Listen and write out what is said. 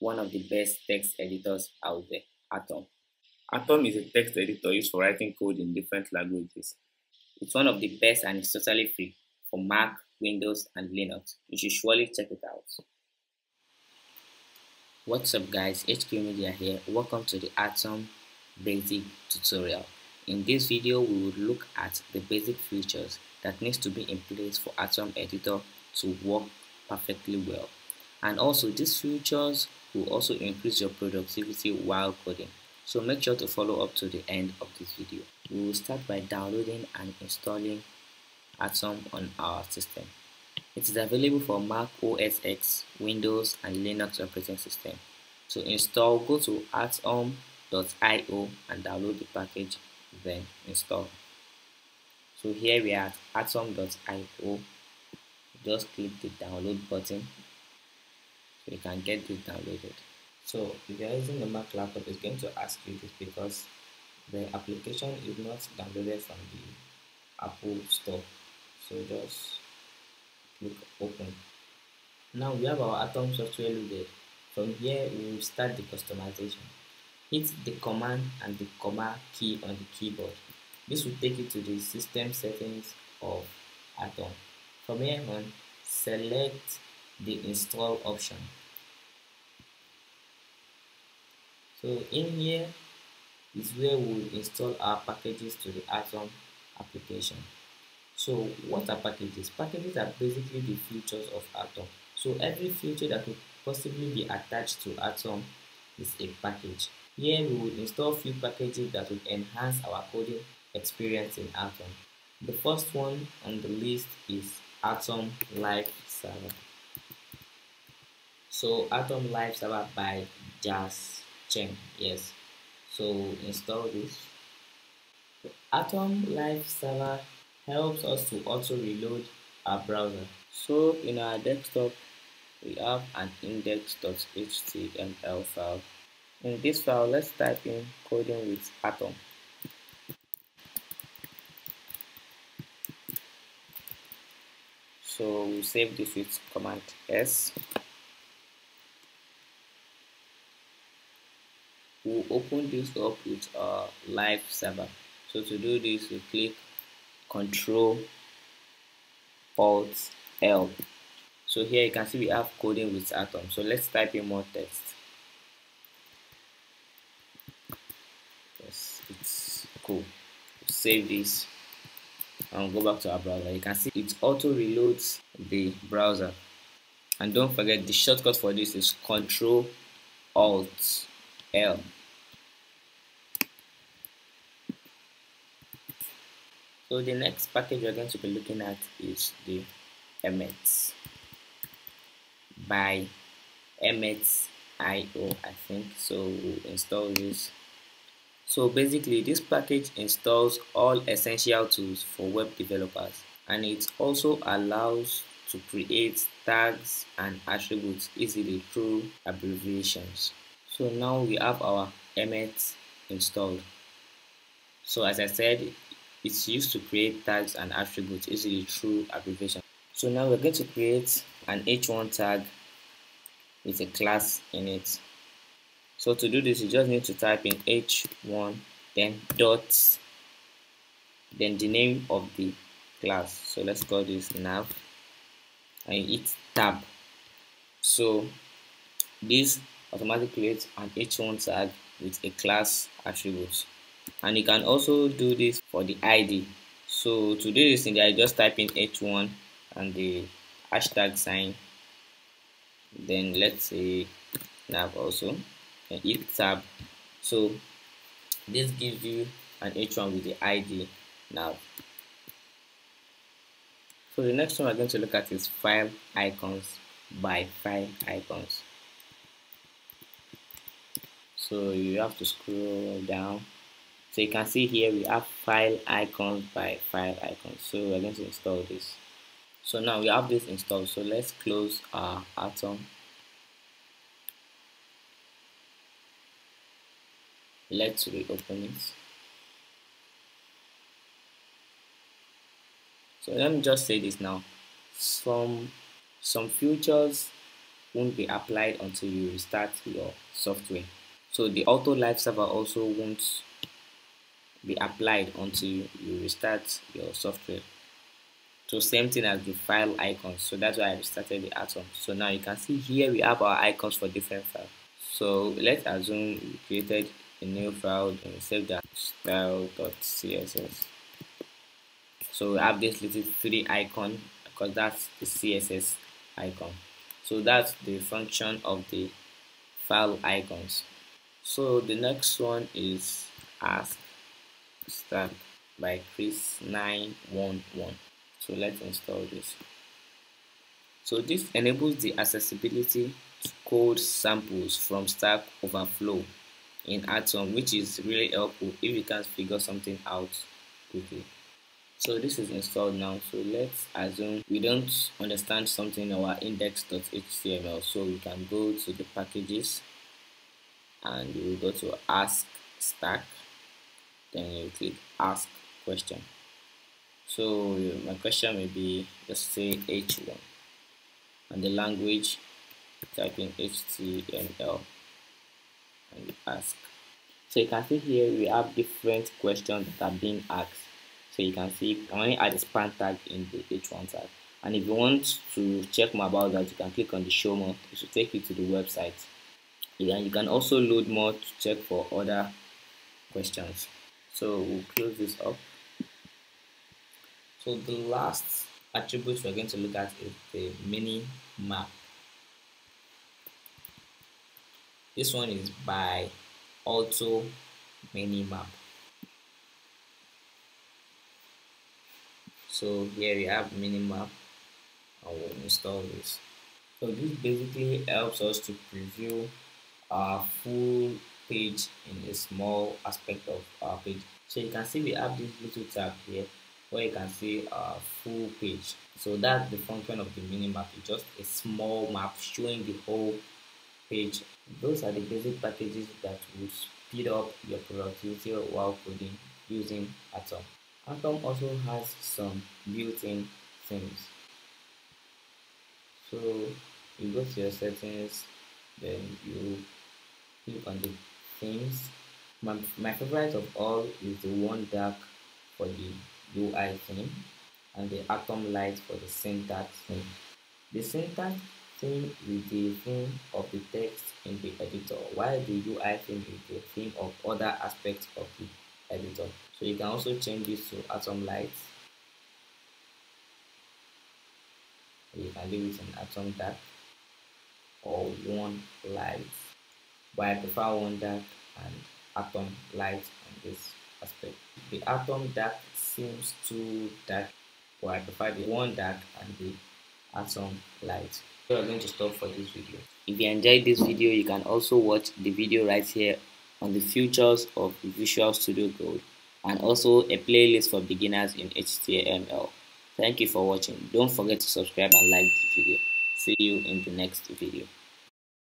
one of the best text editors out there, Atom. Atom is a text editor used for writing code in different languages. It's one of the best and it's totally free for Mac, Windows, and Linux. You should surely check it out. What's up guys, HQ Media here. Welcome to the Atom Basic tutorial. In this video, we will look at the basic features that needs to be in place for Atom Editor to work perfectly well. And also, these features will also increase your productivity while coding. So make sure to follow up to the end of this video. We will start by downloading and installing Atom on our system. It is available for Mac OS X, Windows, and Linux operating system. To install, go to atom.io and download the package, then install. So here we are at atom.io. Just click the download button you can get this downloaded. So if you're using a Mac laptop, it's going to ask you this because the application is not downloaded from the Apple Store. So just click open. Now we have our Atom software loaded. From here, we will start the customization. Hit the command and the comma key on the keyboard. This will take you to the system settings of Atom. From here on, select the install option. So in here is where we'll install our packages to the Atom application. So what are packages? Packages are basically the features of Atom. So every feature that could possibly be attached to Atom is a package. Here we will install few packages that will enhance our coding experience in Atom. The first one on the list is Atom Live Server. So Atom Live Server by Jazz Chen, yes. So install this. Atom Live Server helps us to auto reload our browser. So in our desktop, we have an index.html file. In this file, let's type in coding with Atom. So we save this with command S we'll open this up with our live server. So to do this we click control alt L. So here you can see we have coding with atom. So let's type in more text. Yes it's cool. Save this and go back to our browser. You can see it auto reloads the browser. And don't forget the shortcut for this is control alt L. So the next package we're going to be looking at is the Emmet by Emmet IO I think. So we'll install this. So basically this package installs all essential tools for web developers and it also allows to create tags and attributes easily through abbreviations. So now we have our Emmet installed. So as I said it's used to create tags and attributes easily through abbreviation. So now we're going to create an h1 tag with a class in it. So to do this you just need to type in h1 then dot then the name of the class. So let's call this nav and hit tab. So this automatically creates an h1 tag with a class attribute and you can also do this for the id so to do this thing I just type in h1 and the hashtag sign. Then let's say nav also. And hit tab. So this gives you an h1 with the id now so the next one we're going to look at is file icons by file icons. So you have to scroll down so you can see here we have file icons by file icons so we're going to install this. So now we have this installed. So let's close our atom. Let's reopen it. So let me just say this now. Some some features won't be applied until you restart your software. So the atom live server also won't be applied until you restart your software. So same thing as the file icons. So that's why I restarted the Atom. So now you can see here we have our icons for different files. So let's assume we created a new file and save that style.css. So we have this little three icon because that's the CSS icon. So that's the function of the file icons. So the next one is ask stack by Chris 911. So let's install this. So this enables the accessibility to code samples from Stack Overflow in Atom, which is really helpful if you can't figure something out quickly. So this is installed now. So let's assume we don't understand something in our index.html. So we can go to the packages and we will go to ask stack. Then you click ask question. So my question may be just say H1 and the language type in HTML and ask. So you can see here we have different questions that are being asked. So you can see I only add a span tag in the H1 tag. And if you want to check more about that, you can click on the show more. It will take you to the website. And you can also load more to check for other questions. So we'll close this up. So the last attribute we're going to look at is the mini map. This one is by atom mini map. So here we have mini map I will install this. So this basically helps us to preview our full page in a small aspect of our page. So you can see we have this little tab here where you can see a full page. So that's the function of the mini map. It's just a small map showing the whole page. Those are the basic packages that will speed up your productivity while coding using Atom. Atom also has some built-in themes. So you go to your settings, then you click on the themes. My, my favorite of all is the one dark for the UI theme and the atom light for the syntax theme. The syntax theme is the theme of the text in the editor, while the UI theme is the theme of other aspects of the editor. So you can also change this to atom light. You can leave it in atom dark or one light. But I prefer one dark and atom light on this aspect. The atom dark seems too dark but I prefer the one dark and the atom light. So we're going to stop for this video. If you enjoyed this video, you can also watch the video right here on the features of Visual Studio Code and also a playlist for beginners in HTML. Thank you for watching. Don't forget to subscribe and like the video. See you in the next video.